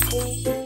você.